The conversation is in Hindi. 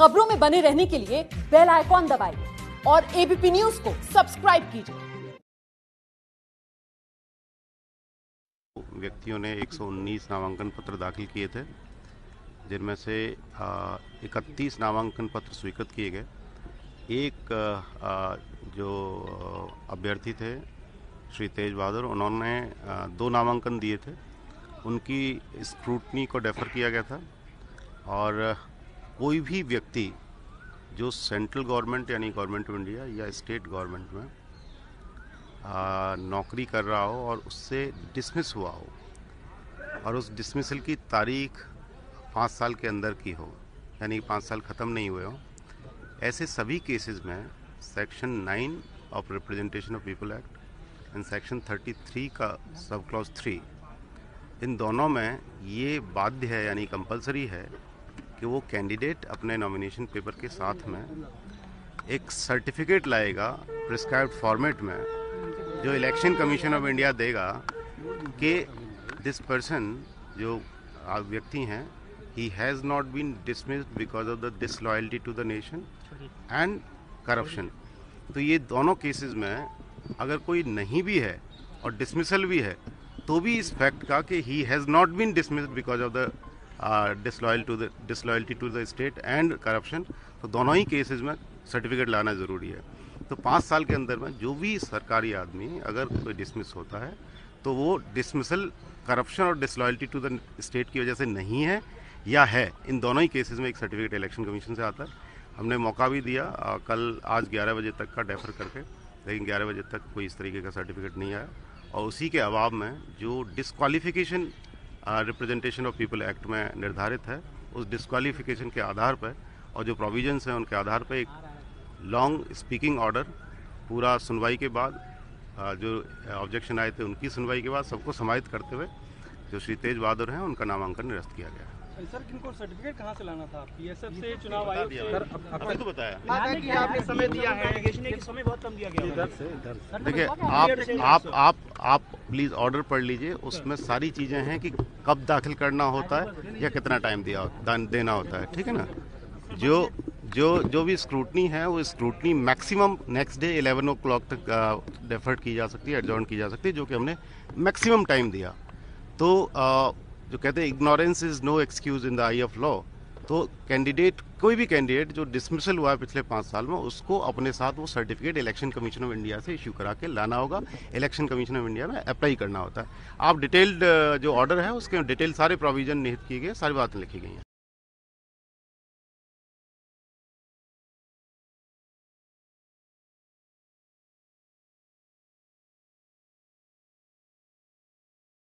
खबरों में बने रहने के लिए बेल आइकॉन दबाइए और एबीपी न्यूज़ को सब्सक्राइब कीजिए। व्यक्तियों ने 119 नामांकन पत्र दाखिल किए थे जिनमें से इकतीस नामांकन पत्र स्वीकृत किए गए। एक आ, जो अभ्यर्थी थे श्री तेज बहादुर उन्होंने दो नामांकन दिए थे। उनकी स्क्रूटनी को डेफर किया गया था और कोई भी व्यक्ति जो सेंट्रल गवर्नमेंट यानी गवर्नमेंट ऑफ़ इंडिया या स्टेट गवर्नमेंट में आ, नौकरी कर रहा हो और उससे डिसमिस हुआ हो और उस डिसमिसल की तारीख पाँच साल के अंदर की हो यानी पाँच साल ख़त्म नहीं हुए हो ऐसे सभी केसेस में section nine of representation of people act and section thirty three का सब क्लॉज थ्री इन दोनों में ये बाध्य है यानी कंपलसरी है कि वो कैंडिडेट अपने नॉमिनेशन पेपर के साथ में एक सर्टिफिकेट लाएगा प्रिस्क्राइब्ड फॉर्मेट में, जो इलेक्शन कमीशन ऑफ़ इंडिया देगा कि दिस पर्सन जो व्यक्ति हैं he has not been dismissed because of the disloyalty to the nation and corruption तो ये दोनों केसेस में अगर कोई नहीं भी है और डिसमिसल भी है तो भी इस फैक्ट का कि he has not been dismissed because of the disloyal to the disloyalty to the state and corruption तो दोनों ही केसेस में सर्टिफिकेट लाना ज़रूरी है। तो पाँच साल के अंदर में जो भी सरकारी आदमी अगर कोई डिसमिस होता है तो वो डिसमिसल करप्शन और डिसलॉयल्टी टू द स्टेट की वजह से नहीं है या है इन दोनों ही केसेस में एक सर्टिफिकेट इलेक्शन कमीशन से आता है। हमने मौका भी दिया आ, कल आज 11 बजे तक का डेफर करके लेकिन 11 बजे तक कोई इस तरीके का सर्टिफिकेट नहीं आया। और उसी के अभाव में जो disqualification representation of people act में निर्धारित है। उस डिस्कालीफिकेशन के आधार पर और जो प्रोविजंस हैं उनके आधार पर एक लॉन्ग स्पीकिंग ऑर्डर पूरा सुनवाई के बाद जो ऑब्जेक्शन आए थे उनकी सुनवाई के बाद सबको समाहित करते हुए जो श्री तेज बहादुर हैं उनका नामांकन निरस्त किया गया सर किनको सर्टिफिकेट कहाँ से लाना था पीएसएफ से चुनाव आयोग से? सर आपने तो बताया। आपने समय दिया है समय बहुत कम दिया गया इधर से इधर देखिए आप आप आप आप प्लीज़ ऑर्डर पढ़ लीजिए उसमें सारी चीज़ें हैं कि कब दाखिल करना होता है या कितना टाइम दिया देना होता है ठीक है ना? जो जो जो भी स्क्रूटनी है वो scrutiny maximum next day 11 o'clock तक डेफर्ट की जा सकती है एडजॉर्न की जा सकती है जो कि हमने मैक्सिमम टाइम दिया। तो आ, जो कहते हैं ignorance is no excuse in the eye of law तो कैंडिडेट कोई भी कैंडिडेट जो डिसमिसल हुआ है पिछले पाँच साल में, उसको अपने साथ वो certificate election commission of India से इशू करा के लाना होगा। इलेक्शन कमीशन ऑफ़ इंडिया में अप्लाई करना होता है। आप डिटेल्ड जो ऑर्डर है, उसके डिटेल सारे प्रोविज़न निहित किए गए, सारी बातें लिखी गई हैं।